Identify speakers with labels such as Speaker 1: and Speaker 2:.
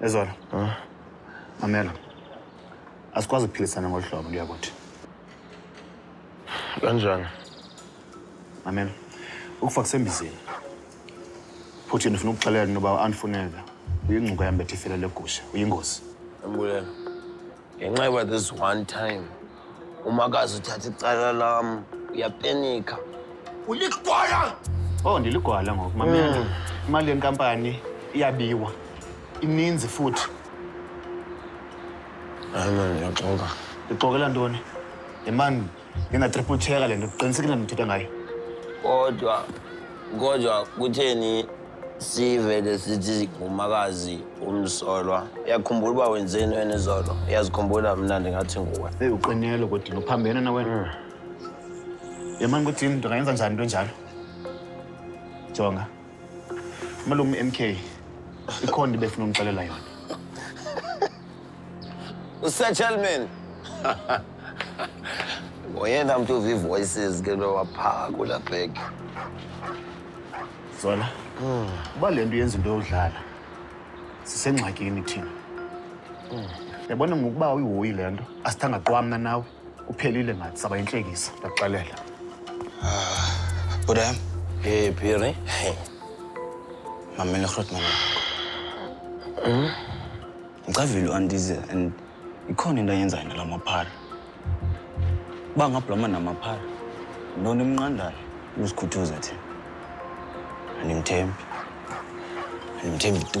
Speaker 1: ezona mamela asikwazi ukuphilisana ngolu hlobo ndiya kuthi
Speaker 2: kanjani
Speaker 1: mamela ukufa kusembizini futhi ndifuna ukuxelela into yoba andifuneka uyingcuka yambetha ifele legusha uyingozi
Speaker 2: embulela ngenxa yoba this one time umakazi uthatha icala lam uyapenika
Speaker 3: uligwala o
Speaker 1: oh, ndiligwala ngoku mamyana hmm. imali yenkampani iyabiwa ininzi futhi
Speaker 2: hayi mani ndiyaxoka
Speaker 1: ndixokela ntoni yemani ndingatriputheka le nto ndiqinisekile ndithetha ngayo
Speaker 2: kodwa kodwa kutheni sivele sithi ngumakazi umsolwa uyakhumbula uba wenzeni wena izolo uyazikhumbula mna ndingathi nguwe
Speaker 1: eyi uqinelo kodwa uphambene na wena hmm. yamani ukuthi mntu angayenza njani into enjalo jonga umalume u-m k ikhona into befuna umxelela yona
Speaker 2: usetelman ngoyena mntu uvivoices ke lo waphaa kulabheki
Speaker 1: Zola, uba le nto yenza into yodlala sisengxakini thina. Yabona ngokuba uyihoyi le nto asithanga qwa mna nawe uphelile ngathi saba yintlekisa ndakuxelela.
Speaker 4: Bhuti yam.
Speaker 2: Hey, Phiri. Hey.
Speaker 4: Mamela uRhot mama. Ngicavile uAntize and ikhona into ayenzayo nala maphara. uba ngabloma namaphara nto nimnqandayo usikhuthuza thina andimthembi andimthembi tu